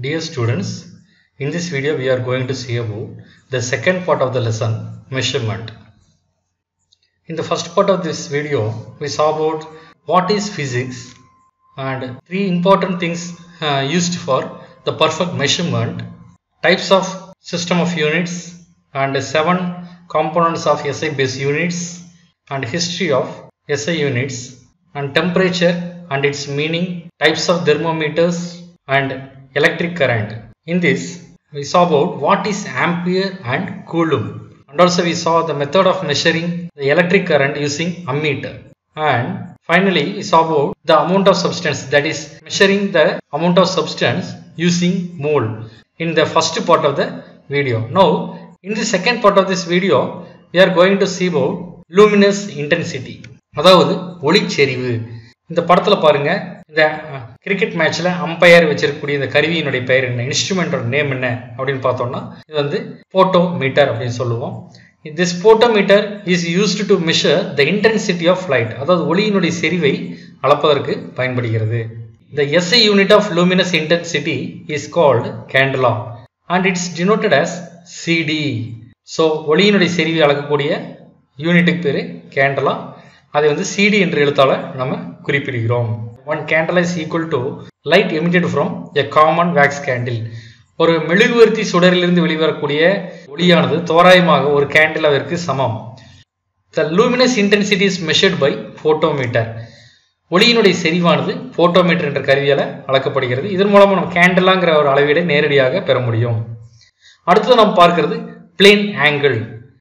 Dear students, in this video we are going to see about the second part of the lesson measurement. In the first part of this video we saw about what is physics and three important things uh, used for the perfect measurement, types of system of units and seven components of SI base units and history of SI units and temperature and its meaning, types of thermometers and electric current. In this, we saw about what is ampere and coulomb. And also we saw the method of measuring the electric current using ammeter. And finally, we saw about the amount of substance that is measuring the amount of substance using mole in the first part of the video. Now, in the second part of this video, we are going to see about luminous intensity. அதாவது ஒளிச்செறிவு இந்த படத்தில் பாருங்க இந்த cricket மேட்ச்ல umpire வச்சிருக்கக்கூடிய இந்த கருவியினுடைய பெயர் என்ன? இன்ஸ்ட்ருமெண்டோட நேம் என்ன? அப்படின்னு பார்த்தோம்னா இது வந்து போட்டோ மீட்டர் அப்படின்னு சொல்லுவோம். This photometer is used to measure the intensity of light அதாவது ஒளியினுடைய செறிவை அளப்பதற்கு பயன்படுகிறது. The SI unit of luminous intensity is called candela and it's denoted as CD so ஒளியினுடைய செறிவை அளக்கக்கூடிய யூனிட்டுக்கு பேர் கேண்டலா அதை வந்து சிடி என்ற எழுத்தால நம்ம குறிப்பிடுகிறோம். One candle is equal to light emitted from a common wax candle ஒரு மெழுகுவர்த்தி சுடரிலிருந்து வெளிவரக்கூடிய ஒளியானது தோராயமாக ஒரு கேண்டில் அதற்கு சமம். The luminous intensity is measured by photometer ஒளியினுடைய செறிவானது போட்டோமீட்டர் என்ற கருவியால் அளக்கப்படுகிறது. இதன் மூலமாக நம்ம கேண்டலாங்கிற ஒரு அளவீடை நேரடியாக பெற முடியும். அடுத்தது நாம் பார்க்கிறது plane angle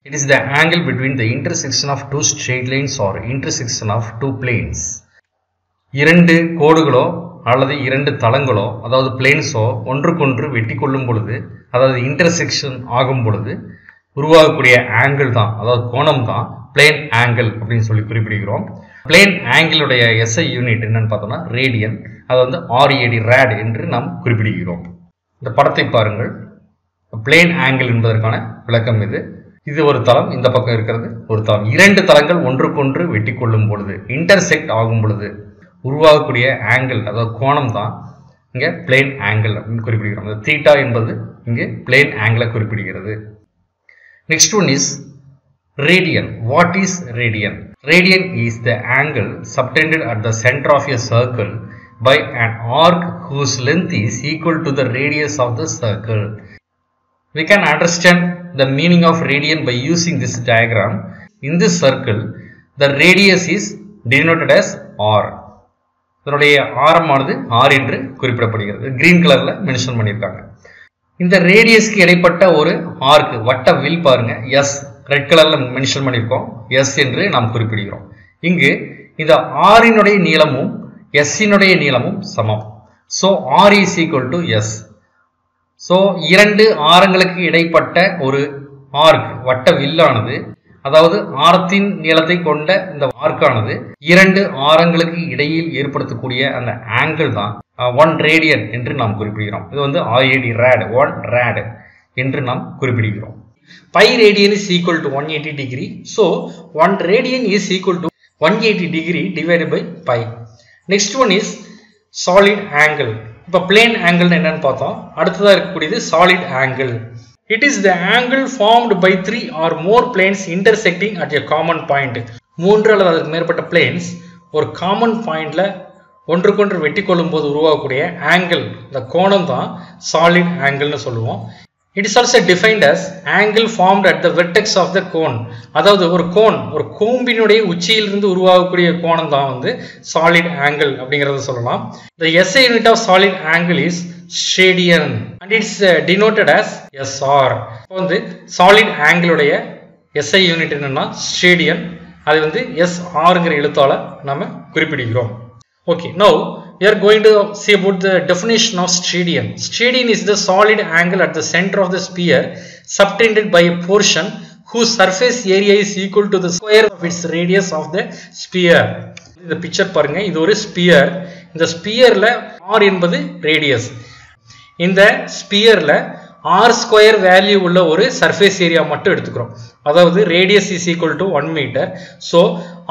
It is the angle between the intersection of two straight lines or intersection of two planes. இரண்டு கோடுகளோ அல்லது இரண்டு தளங்களோ அதாவது பிளேன்ஸோ ஒன்றுக்கொன்று வெட்டி கொள்ளும் பொழுது அதாவது இன்டர்செக்ஷன் ஆகும் பொழுது உருவாகக்கூடிய ஆங்கிள் தான் அதாவது கோணம் தான் பிளேன் ஆங்கிள் அப்படின்னு சொல்லி குறிப்பிடுகிறோம். பிளேன் ஆங்கிளுடைய எஸ்ஐ யூனிட் என்னன்னு பார்த்தோம்னா ரேடியன் அதை வந்து ஆர்ஏடி ரேட் என்று நாம் குறிப்பிடுகிறோம். இந்த படத்தை பாருங்கள். பிளேன் ஆங்கிள் என்பதற்கான விளக்கம் இது. இது ஒரு தளம் இந்த பக்கம் இருக்கிறது ஒரு தளம். இரண்டு தளங்கள் ஒன்றுக்கொன்று வெட்டி கொள்ளும் பொழுது இன்டர்செக்ட் ஆகும் பொழுது உருவாகக்கூடிய ஆங்கிள் அதாவது கோணம் தான் இங்கே பிளேன் ஆங்கிள் அப்படின்னு குறிப்பிடுகிறோம். இந்த தீட்டா என்பது இங்கே பிளேன் ஆங்கிளை குறிப்பிடுகிறது. Next one is radian what is radian radian is the angle subtended at the centre of a circle by an arc whose length is equal to the radius of the circle We can understand the meaning of radian by using this diagram. In this circle, the radius is denoted as r. இதனுடைய ஆரமானது R என்று குறிப்பிடப்படுகிறது. Green கலர்ல mention பண்ணியிருக்காங்க. இந்த ரேடியஸ்க்கு இடைப்பட்ட ஒரு arc வட்ட வில் பாருங்க. எஸ் ரெட் கலர்ல மென்ஷன் பண்ணியிருக்கோம். எஸ் என்று நாம் குறிப்பிடுகிறோம். இங்கு இந்த ஆரினுடைய நீளமும் எஸ்ஸினுடைய நீளமும் சமம். So R is equal to S so இரண்டு ஆரங்களுக்கு இடைப்பட்ட ஒரு ஆர்க் வட்ட வில்லானது. அதாவது ஆரத்தின் நீளத்தை கொண்ட இந்த ஆர்க்கானது இரண்டு ஆரங்களுக்கு இடையில் ஏற்படுத்தக்கூடிய அந்த ஆங்கிள் தான் ஒன் ரேடியன் என்று நாம் குறிப்பிடுகிறோம். இது வந்து ஆர்ஏடி ரேட் ஒன் ரேடு என்று நாம் குறிப்பிடுகிறோம். Pi radian is equal to one eighty degree so one radian is equal to one eighty degree divided by pi next one is solid angle இப்போ plane angle என்னன்னு பார்த்தோம். அடுத்ததாக இருக்கக்கூடியது solid angle it is the angle formed by three or more planes intersecting at a common point மூன்று அல்லது அதற்கு மேற்பட்ட planes ஒரு காமன் பாயிண்ட்ல ஒன்றுக்கொன்று வெட்டி கொள்ளும் போது உருவாகக்கூடிய ஆங்கிள் இந்த கோணம் தான் சாலிட் ஆங்கிள்னு சொல்லுவோம். It is also defined as angle formed at the vertex of the cone அதாவது ஒரு கோன் ஒரு கோம்பினுடைய உச்சியிலிருந்து உருவாகக்கூடிய கோணம் தான் வந்து சாலிட் ஆங்கிள் அப்படிங்கிறத சொல்லலாம். The SI unit of solid angle is steradian and it's denoted as SR இப்போ வந்து சாலிட் ஆங்கிளுடைய எஸ்ஐ யூனிட் என்னன்னா ஸ்டேடியன் அது வந்து எஸ்ஆருங்கிற எழுத்தால நம்ம குறிப்பிடுகிறோம். Okay no we are going to see about the definition of stridian. Stridian is the solid angle at the center of the sphere subtended by a portion whose surface area is equal to the square of its radius of the sphere. இந்த picture பாருங்க இது ஒரு sphere இந்த ஸ்பியர்ல R என்பது radius இந்த ஸ்பியர்ல R square value உள்ள ஒரு சர்ஃபேஸ் ஏரியா மட்டும் எடுத்துக்கிறோம். அதாவது radius is equal to one metre so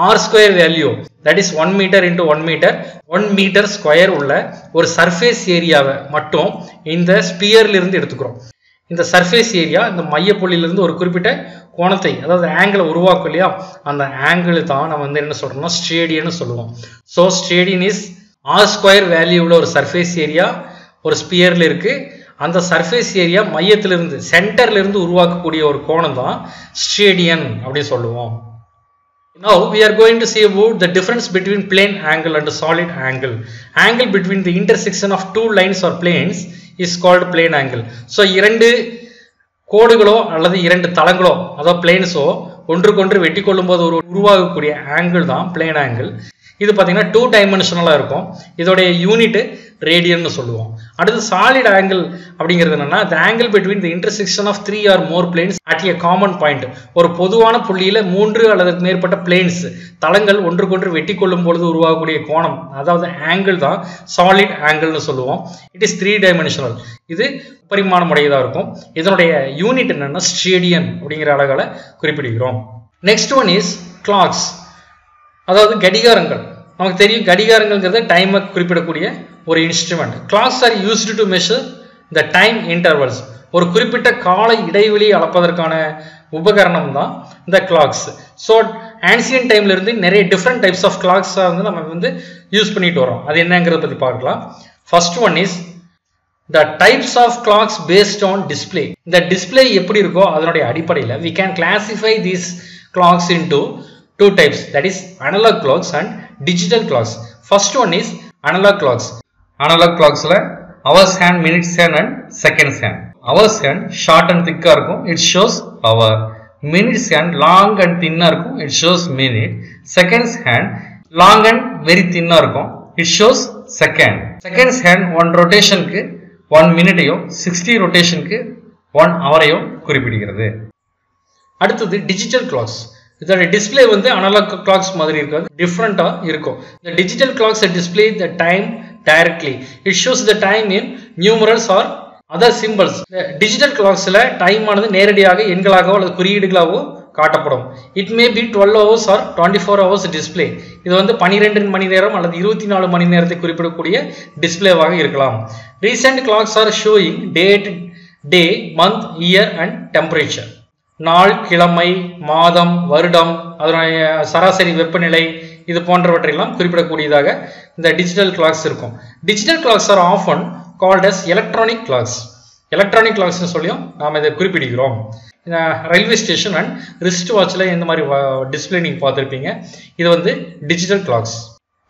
R square value that is one metre into one metre one metre square உள்ள ஒரு சர்ஃபேஸ் ஏரியாவை மட்டும் இந்த ஸ்பியர்லேருந்து எடுத்துக்கிறோம். இந்த சர்ஃபேஸ் ஏரியா இந்த மையப்புள்ளியிலிருந்து ஒரு குறிப்பிட்ட கோணத்தை அதாவது ஆங்கிளை உருவாக்கும் இல்லையா? அந்த ஆங்கிள் தான் நம்ம வந்து என்ன சொல்கிறோம்னா ஸ்டேடியன்னு சொல்லுவோம். So steradian is R square value உள்ள ஒரு சர்ஃபேஸ் ஏரியா ஒரு ஸ்பியரில் இருக்குது அந்த சர்ஃபேஸ் ஏரியா மையத்திலிருந்து சென்டர்ல இருந்து உருவாக்கக்கூடிய ஒரு கோணம் தான் ஸ்டேடியன் அப்படின்னு சொல்லுவோம் Now we are going to see about the difference between plane angle and solid angle. Angle between the intersection of two lines or planes is called plane angle. So இரண்டு கோடுகளோ அல்லது இரண்டு தளங்களோ அதாவது பிளேன்ஸோ ஒன்றுக்கொன்று வெட்டி கொள்ளும்போது ஒரு உருவாகக்கூடிய ஆங்கிள் தான் பிளேன் ஆங்கிள் இது பார்த்தீங்கன்னா டூ டைமென்ஷனலாக இருக்கும். இதோடைய யூனிட் ரேடியன்னு சொல்லுவோம். அடுத்து சாலிட் ஆங்கிள் அப்படிங்கிறது என்னன்னா the angle between the intersection of three or more planes at a common point ஒரு பொதுவான புள்ளியில் மூன்று அல்லது மேற்பட்ட பிளேன்ஸ் தளங்கள் ஒன்றுக்கொன்று வெட்டி கொள்ளும் பொழுது உருவாகக்கூடிய கோணம் அதாவது ஆங்கிள் தான் சாலிட் ஆங்கிள்னு சொல்லுவோம். இட் இஸ் த்ரீ டைமென்ஷனல் இது பரிமாணம் உடையதாக இருக்கும். இதனுடைய யூனிட் என்னன்னா ஸ்டேடியன் அப்படிங்கிற அழகால் குறிப்பிடுகிறோம். நெக்ஸ்ட் ஒன் இஸ் கிளாக்ஸ் அதாவது கடிகாரங்கள். நமக்கு தெரியும் கடிகாரங்கள்ங்கிறது டைமை குறிப்பிடக்கூடிய ஒரு instrument clocks are used to measure the time intervals ஒரு குறிப்பிட்ட கால இடைவெளி அளப்பதற்கான உபகரணம் தான் இந்த கிளாக்ஸ் ஸோ ஆன்சியன் டைம்ல இருந்து நிறைய டிஃப்ரெண்ட் டைப்ஸ் ஆஃப் கிளாக்ஸாக வந்து நம்ம வந்து யூஸ் பண்ணிட்டு வரோம் அது என்னங்கிறத பற்றி பார்க்கலாம். First one is the types of clocks based on display இந்த டிஸ்பிளே எப்படி இருக்கோ அதனுடைய அடிப்படையில் we can classify these clocks in two types that is analogue clocks and digital clocks first one is analogue clocks analogue கிளாக்ஸில் hours hand minutes hand and seconds hand hours hand short and திக்காக இருக்கும். It shows hour minutes hand long and தின்னாக இருக்கும். It shows minute seconds hand long and very தின்னாக இருக்கும். It shows second seconds hand one ரொட்டேஷனுக்கு one மினிட்டையும் sixty ரொட்டேஷனுக்கு one ஹவரையும் குறிப்பிடுகிறது. அடுத்தது டிஜிட்டல் கிளாக்ஸ் இதோட டிஸ்பிளே வந்து அனலாக் கிளாக்ஸ் மாதிரி இருக்காது டிஃப்ரெண்ட்டாக இருக்கும். இந்த digital clocks display the time directly it shows the time in numerals or other symbols digital கிளாக்ஸில் டைம் ஆனது நேரடியாக எண்களாகவோ அல்லது குறியீடுகளாகவோ காட்டப்படும். It may be twelve hours or twenty four hours display இது வந்து பன்னிரெண்டு மணி நேரம் அல்லது இருபத்தி நாலு மணி நேரத்தை குறிப்பிடக்கூடிய டிஸ்பிளேவாக இருக்கலாம். Recent clocks are showing date day month year and temperature நாள் கிழமை மாதம் வருடம் அதனுடைய சராசரி வெப்பநிலை இது போன்றவற்றையெல்லாம் குறிப்பிடக்கூடியதாக இந்த டிஜிட்டல் கிளாக்ஸ் இருக்கும். Digital clocks are often called as electronic clocks electronic கிளாக்ஸ்னு சொல்லியும் நாம் இதை குறிப்பிடுகிறோம். ரயில்வே ஸ்டேஷன் அண்ட் ரிஸ்ட் வாட்சில் இந்த மாதிரி டிஸ்பிளே நீங்கள் பார்த்துருப்பீங்க? இது வந்து டிஜிட்டல் கிளாக்ஸ்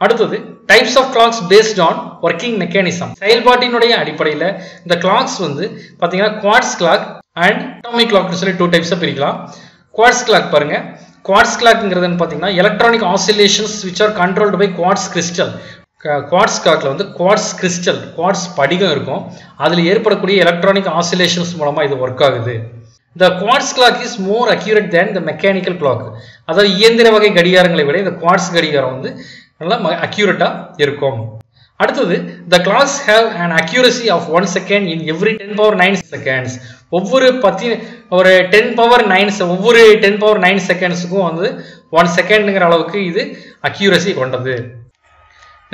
அடுத்தது types of clocks based on working mechanism செயல்பாட்டினுடைய அடிப்படையில் இந்த கிளாக்ஸ் வந்து பார்த்தீங்கன்னா குவாட்ஸ் கிளாக் அண்ட் அட்டாமிக் கிளாக்னு சொல்லி டூ டைப்ஸாக பிரிக்கலாம். குவாட்ஸ் கிளாக் பாருங்க. குவாட்ஸ் கிளாக்ங்கிறதுன்னு பார்த்தீங்கன்னா electronic oscillations which are controlled by quartz crystal quartz கிளாக்ல வந்து குவாட்ஸ் கிறிஸ்டல் குவாட்ஸ் படிகம் இருக்கும். அதில் ஏற்படக்கூடிய எலக்ட்ரானிக் ஆசிலேஷன்ஸ் மூலமாக இது ஒர்க் ஆகுது. The quartz clock is more accurate than the mechanical clock அதாவது இயந்திர வகை கடிகாரங்களை விட இந்த குவாட்ஸ் கடிகாரம் வந்து நல்லா அக்யூரேட்டாக இருக்கும். அடுத்தது the clocks have an accuracy of one second in every ten power nine seconds ஒவ்வொரு பத்தி ஒரு டென் பவர் நைன் ஒவ்வொரு டென் பவர் நைன் செகண்ட்ஸுக்கும் வந்து ஒன் செகண்டுங்கிற அளவுக்கு இது அக்யூரசி கொண்டது.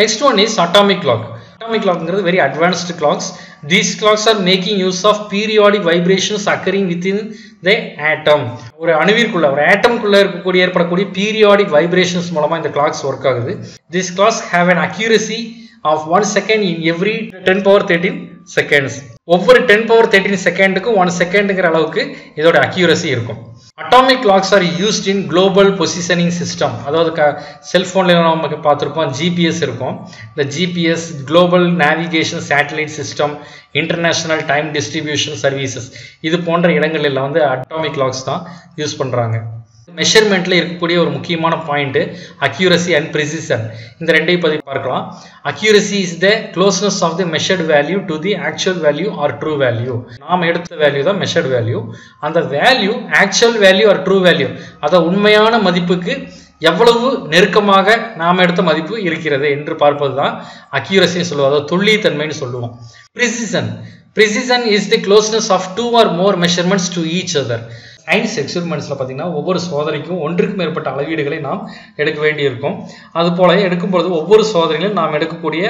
Next one is atomic clock atomic கிளாக்ங்கிறது very advanced clocks these clocks are making use of periodic vibrations occurring within the atom ஒரு அணுவிற்குள்ள ஒரு ஆட்டம்குள்ள இருக்கக்கூடிய ஏற்படக்கூடிய பீரியாடிக் வைப்ரேஷன்ஸ் மூலமா இந்த கிளாக்ஸ் ஒர்க் ஆகுது. This clocks have an accuracy of one second in every ten power thirteen seconds ஒவ்வொரு ten power thirteen செகண்டுக்கும் ஒன் செகண்டுங்கிற அளவுக்கு இதோட அக்யூரசி இருக்கும். Atomic clocks are used in global positioning system அதாவது க செல்ஃபோனில் நமக்கு பார்த்துருப்போம் ஜிபிஎஸ் இருக்கும். இந்த GPS global navigation satellite system international time distribution services இது போன்ற இடங்களில் வந்து அட்டாமிக் கிளாக்ஸ் தான் யூஸ் பண்ணுறாங்க மெஷர்மெண்ட்ல இருக்கக்கூடிய ஒரு முக்கியமான பாயிண்ட் அக்யூரசி அண்ட் ப்ரிசிஷன் இந்த ரெண்டையும் பற்றி பார்க்கலாம். Accuracy is the closeness of the measured value to the actual value or true value நாம் எடுத்த வேல்யூ தான் மெஷர்ட் வேல்யூ அந்த value actual value or true value அதை உண்மையான மதிப்புக்கு எவ்வளவு நெருக்கமாக நாம் எடுத்த மதிப்பு இருக்கிறது என்று பார்ப்பது தான் அக்யூரசின்னு சொல்லுவோம். அதாவது துல்லியத்தன்மைன்னு சொல்லுவோம். Precision precision is the closeness of two or more measurements to each other science எக்ஸ்பெரிமெண்ட்ஸில் பார்த்தீங்கன்னா ஒவ்வொரு சோதனைக்கும் ஒன்றுக்கு மேற்பட்ட அளவீடுகளை நாம் எடுக்க வேண்டியிருக்கும். அதுபோல எடுக்கும்பொழுது ஒவ்வொரு சோதனையிலும் நாம் எடுக்கக்கூடிய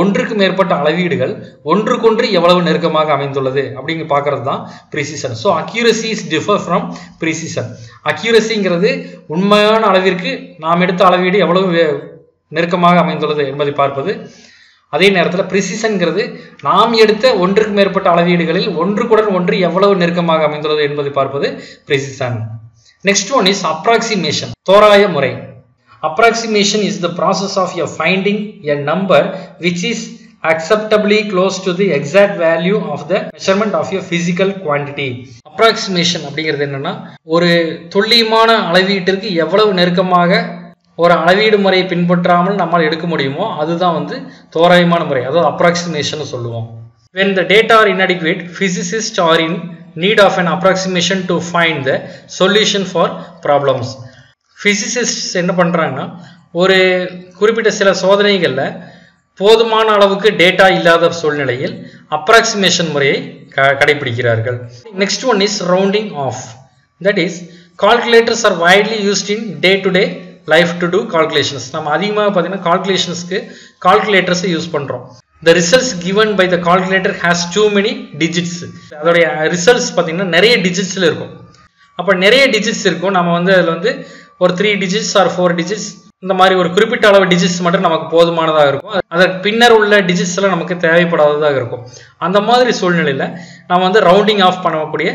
ஒன்றுக்கு மேற்பட்ட அளவீடுகள் ஒன்றுக்கொன்று எவ்வளவு நெருக்கமாக அமைந்துள்ளது அப்படிங்க பார்க்கறது தான் precision so accuracy is differ from precision அக்யூரசிங்கிறது உண்மையான அளவிற்கு நாம் எடுத்த அளவீடு எவ்வளவு நெருக்கமாக அமைந்துள்ளது என்பதை பார்ப்பது அதே நேரத்தில் ப்ரிசிஷன்கிறது நாம் எடுத்த ஒன்றுக்கு மேற்பட்ட அளவீடுகளில் ஒன்றுக்குடன் ஒன்று எவ்வளவு நெருக்கமாக அமைந்துள்ளது என்பதை பார்ப்பது precision next one is approximation தோராய முறை. Approximation is the process of your finding a number which is acceptably close to the exact value of the measurement of your physical quantity. Approximation அப்படிங்கிறது என்னன்னா ஒரு துல்லியமான அளவீட்டிற்கு எவ்வளவு நெருக்கமாக ஒரு அளவீடு முறையை பின்பற்றாமல் நம்மால் எடுக்க முடியுமோ அதுதான் வந்து தோராயமான முறை. அதாவது அப்ராக்சிமேஷன் சொல்லுவோம். When the data are inadequate physicist are in need of an approximation to find the solution for problems physicists என்ன பண்ணுறாங்கன்னா ஒரு குறிப்பிட்ட சில சோதனைகளில் போதுமான அளவுக்கு டேட்டா இல்லாத சூழ்நிலையில் அப்ராக்சிமேஷன் முறையை க கடைபிடிக்கிறார்கள் next one is rounding off that is calculators are widely used in day to day life to do calculations நம்ம அதிகமாக பார்த்தீங்கன்னா கால்குலேஷன்ஸ்க்கு கால்குலேட்டர்ஸை யூஸ் பண்ணுறோம் the results given by the calculator has too many digits அதோடைய results பார்த்தீங்கன்னா நிறைய டிஜிட்ஸில் இருக்கும். அப்போ நிறைய டிஜிட்ஸ் இருக்கும். நம்ம வந்து அதில் வந்து ஒரு three digits or four digits இந்த மாதிரி ஒரு குறிப்பிட்ட அளவு டிஜிட்ஸ் மட்டும் நமக்கு போதுமானதாக இருக்கும். அதற்கு பின்னர் உள்ள டிஜிட்ஸ் எல்லாம் நமக்கு தேவைப்படாததாக இருக்கும். அந்த மாதிரி சூழ்நிலையில் நம்ம வந்து ரவுண்டிங் ஆஃப் பண்ணக்கூடிய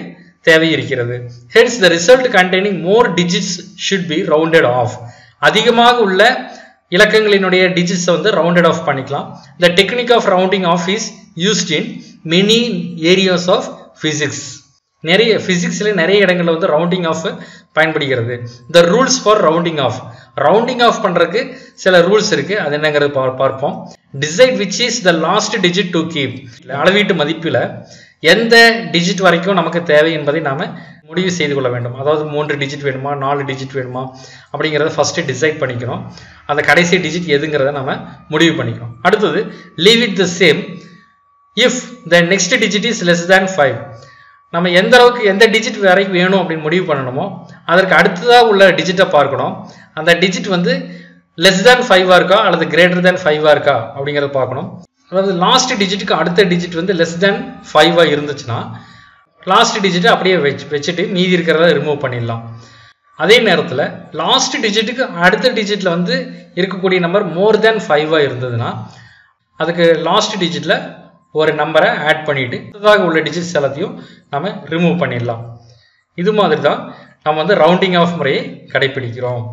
தேவை இருக்கிறது. Hence the result containing more digits should be rounded off அதிகமாக உள்ள இலக்கங்களினுடைய டிஜிட்ஸை வந்து ரவுண்டட் ஆஃப் பண்ணிக்கலாம். The technique of rounding off is used in many areas of physics நிறைய ஃபிசிக்ஸில் நிறைய இடங்களில் வந்து ரவுண்டிங் ஆஃப் பயன்படுகிறது. The rules for rounding off rounding off பண்ணுறதுக்கு சில ரூல்ஸ் இருக்குது அது என்னங்கிறது பார்ப்போம். Decide which is the last digit to keep அளவீட்டு மதிப்பில் எந்த டிஜிட் வரைக்கும் நமக்கு தேவை என்பதை நாம் முடிவு செய்து கொள்ள வேண்டும். அதாவது மூன்று டிஜிட் வேணுமா நாலு டிஜிட் வேணுமா அப்படிங்கிறத ஃபஸ்ட்டு டிசைட் பண்ணிக்கணும். அந்த கடைசி டிஜிட் எதுங்கிறத நம்ம முடிவு பண்ணிக்கணும். அடுத்தது leave it the same if the next digit is less than five நம்ம எந்த அளவுக்கு எந்த டிஜிட் வரைக்கும் வேணும் அப்படின்னு முடிவு பண்ணணுமோ அதற்கு அடுத்ததாக உள்ள டிஜிட்டை பார்க்கணும். அந்த டிஜிட் வந்து லெஸ் தேன் ஃபைவாக இருக்கா அல்லது கிரேட்டர் தேன் ஃபைவாக இருக்கா அப்படிங்கிறத பார்க்கணும். அதாவது லாஸ்ட் டிஜிட்டுக்கு அடுத்த டிஜிட் வந்து லெஸ் தேன் ஃபைவாக இருந்துச்சுன்னா லாஸ்ட் டிஜிட்டை அப்படியே வச்சு வச்சுட்டு மீதி இருக்கிறத ரிமூவ் பண்ணிடலாம். அதே நேரத்தில் லாஸ்ட் டிஜிட்டுக்கு அடுத்த டிஜிட்டில் வந்து இருக்கக்கூடிய நம்பர் மோர் தேன் ஃபைவாக இருந்ததுன்னா அதுக்கு லாஸ்ட் டிஜிட்டில் ஒரு நம்பரை ஆட் பண்ணிவிட்டு அடுத்ததாக உள்ள டிஜிட்ஸ் எல்லாத்தையும் நம்ம ரிமூவ் பண்ணிடலாம். இது மாதிரி தான் நம்ம வந்து ரவுண்டிங் ஆஃப் முறையை கடைப்பிடிக்கிறோம்.